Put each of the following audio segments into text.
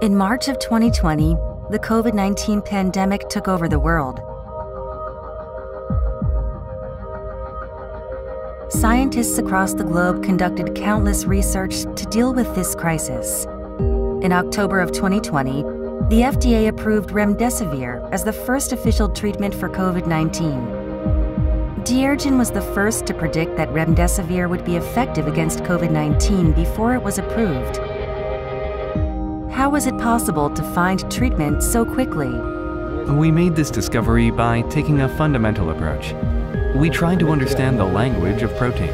In March of 2020, the COVID 19 pandemic took over the world. Scientists across the globe conducted countless research to deal with this crisis. In October of 2020, the FDA approved remdesivir as the first official treatment for COVID 19. Deargen was the first to predict that remdesivir would be effective against COVID 19 before it was approved. How was it possible to find treatment so quickly? We made this discovery by taking a fundamental approach. We tried to understand the language of protein.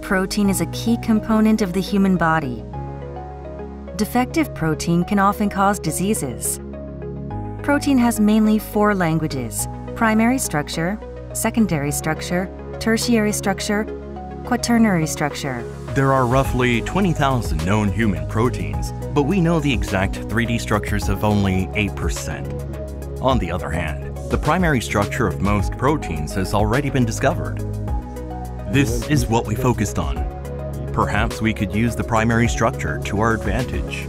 Protein is a key component of the human body. Defective protein can often cause diseases. Protein has mainly four languages primary structure, secondary structure, tertiary structure, quaternary structure. There are roughly 20,000 known human proteins, but we know the exact 3D structures of only 8%. On the other hand, the primary structure of most proteins has already been discovered. This is what we focused on. Perhaps we could use the primary structure to our advantage.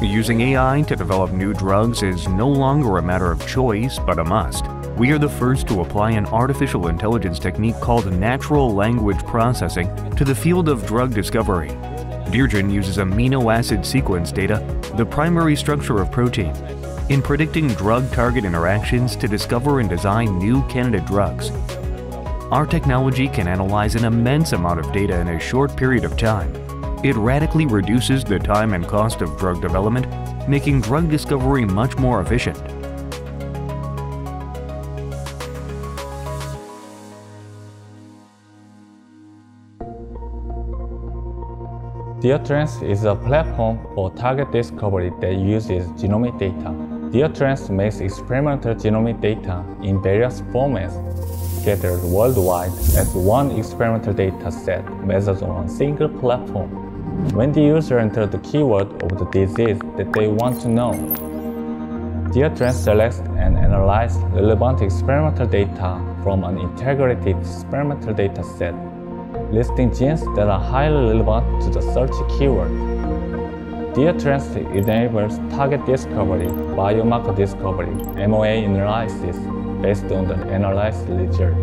Using AI to develop new drugs is no longer a matter of choice, but a must. We are the first to apply an artificial intelligence technique called natural language processing to the field of drug discovery. Deargen uses amino acid sequence data, the primary structure of protein, in predicting drug-target interactions to discover and design new candidate drugs. Our technology can analyze an immense amount of data in a short period of time. It radically reduces the time and cost of drug development, making drug discovery much more efficient. DearTrans is a platform for target discovery that uses genomic data. DearTrans makes experimental genomic data in various formats gathered worldwide as one experimental data set measured on a single platform. When the user enters the keyword of the disease that they want to know, DearTrans selects and analyzes relevant experimental data from an integrated experimental data set listing genes that are highly relevant to the search keyword. DearTrans enables target discovery, biomarker discovery, MOA analysis based on the analyzed result.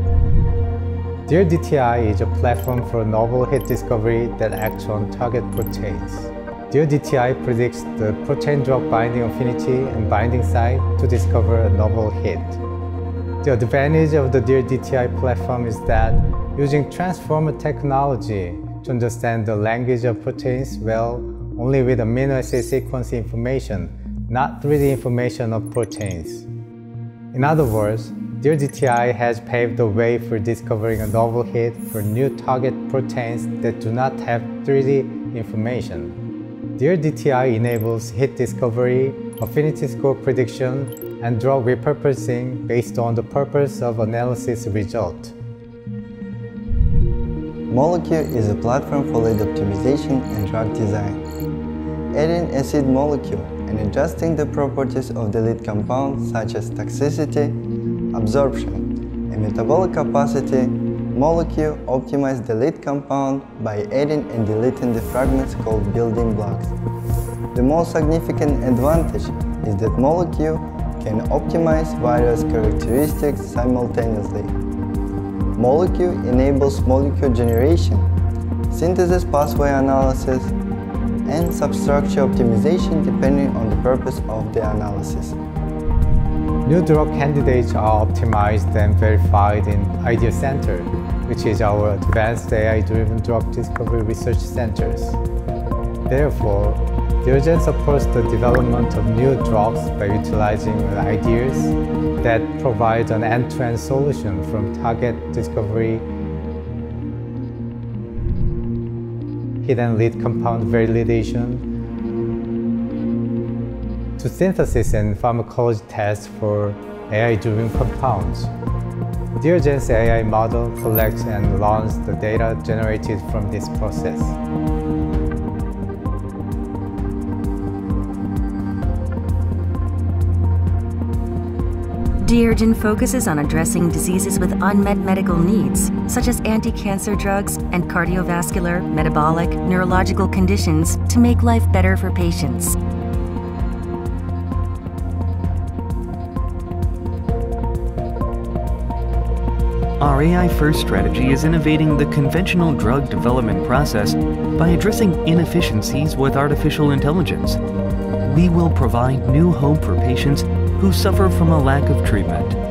DearDTI is a platform for novel hit discovery that acts on target proteins. DearDTI predicts the protein drug binding affinity and binding site to discover a novel hit. The advantage of the DearDTI platform is that using transformer technology to understand the language of proteins well only with amino acid sequence information, not 3D information of proteins. In other words, DearDTI has paved the way for discovering a novel hit for new target proteins that do not have 3D information. DearDTI enables hit discovery, affinity score prediction, and drug repurposing based on the purpose of analysis result. Molecule is a platform for lead optimization and drug design. Adding a seed molecule and adjusting the properties of the lead compound such as toxicity, absorption, and metabolic capacity, molecule optimizes the lead compound by adding and deleting the fragments called building blocks. The most significant advantage is that molecule can optimize various characteristics simultaneously. Molecule enables molecule generation, synthesis pathway analysis, and substructure optimization depending on the purpose of the analysis. New drug candidates are optimized and verified in Idea Center, which is our advanced AI-driven drug discovery research centers. Therefore, Deargen supports the development of new drugs by utilizing ideas that provide an end-to-end -end solution from target discovery, hidden lead compound validation, to synthesis and pharmacology tests for AI-driven compounds. Deargen's AI model collects and learns the data generated from this process. Deargen focuses on addressing diseases with unmet medical needs, such as anti-cancer drugs and cardiovascular, metabolic, neurological conditions to make life better for patients. Our AI first strategy is innovating the conventional drug development process by addressing inefficiencies with artificial intelligence. We will provide new hope for patients who suffer from a lack of treatment.